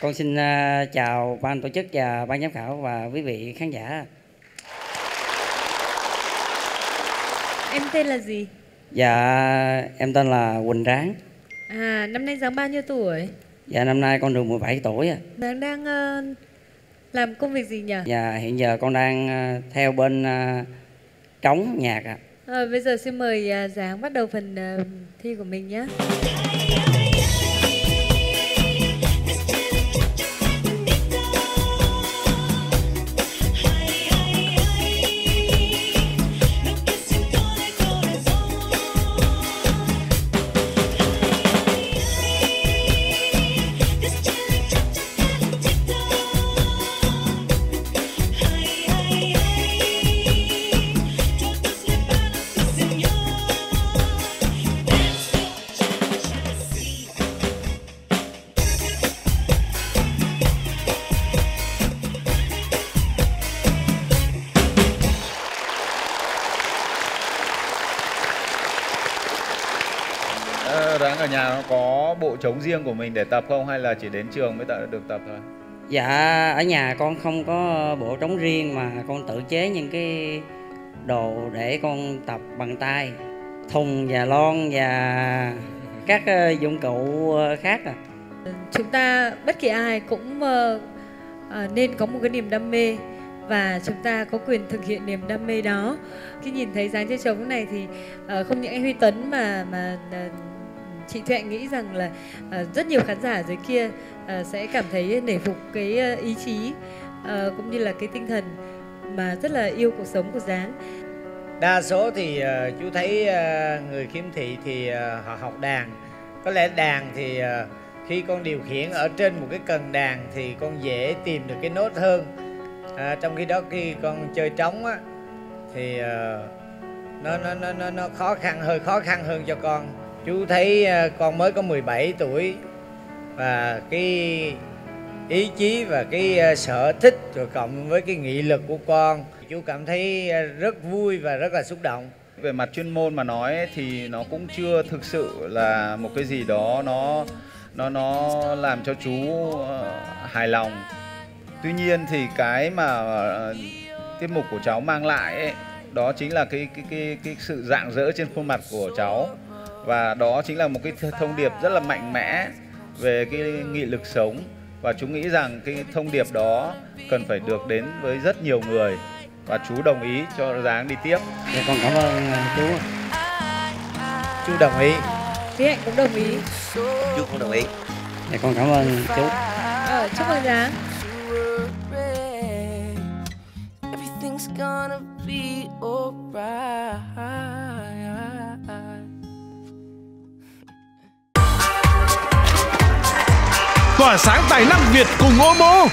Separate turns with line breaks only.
Con xin à, chào ban tổ chức và ban giám khảo và quý vị khán giả.
Em tên là gì?
Dạ em tên là Quỳnh Ráng.
À, năm nay Giáng bao nhiêu tuổi?
Dạ năm nay con được 17 tuổi. à.
Giáng đang ờ, làm công việc gì nhỉ?
Dạ hiện giờ con đang à, theo bên à, trống nhạc ạ.
À, bây giờ xin mời à, Giáng bắt đầu phần ờ, thi của mình nhé.
Ráng ở nhà nó có bộ trống riêng của mình để tập không hay là chỉ đến trường mới được tập thôi?
Dạ ở nhà con không có bộ trống riêng mà con tự chế những cái đồ để con tập bằng tay. Thùng và lon và các ờ, dụng cụ ờ, khác à.
Chúng ta bất kỳ ai cũng ờ, nên có một cái niềm đam mê và chúng ta có quyền thực hiện niềm đam mê đó. Khi nhìn thấy dáng chơi trống này thì không những anh Huy Tuấn mà mà chị Thuệ nghĩ rằng là uh, rất nhiều khán giả dưới kia uh, sẽ cảm thấy nể phục cái uh, ý chí uh, cũng như là cái tinh thần mà rất là yêu cuộc sống của Giáng.
đa số thì uh, chú thấy uh, người khiếm thị thì uh, họ học đàn. Có lẽ đàn thì uh, khi con điều khiển ở trên một cái cần đàn thì con dễ tìm được cái nốt hơn. À, trong khi đó khi con chơi trống á thì uh, nó nó nó nó nó khó khăn hơi khó khăn hơn cho con chú thấy à, con mới có 17 tuổi và cái ý chí và cái à, sở thích rồi cộng với cái nghị lực của con chú cảm thấy à, rất vui và rất là xúc động
Về mặt chuyên môn mà nói thì nó cũng chưa thực sự là một cái gì đó nó nó nó làm cho chú ờ, hài lòng. Tuy nhiên thì cái mà ờ, tiết mục của cháu mang lại ấy, đó chính là cái cái cái cái sự dạng dỡ trên khuôn mặt của cháu và đó chính là một cái th- thông điệp rất là mạnh mẽ về cái nghị lực sống và chú nghĩ rằng cái thông điệp đó cần phải được đến với rất nhiều người và chú đồng ý cho dáng đi tiếp
Dạ con cảm ơn ờ, chú.
chú đồng ý
Thúy Hạnh cũng đồng ý.
chú cũng đồng ý
Dạ con cảm ơn chú.
Ờ, chúc mừng Giáng.
Everything's gonna be alright.
Tỏa sáng tài năng Việt cùng Omo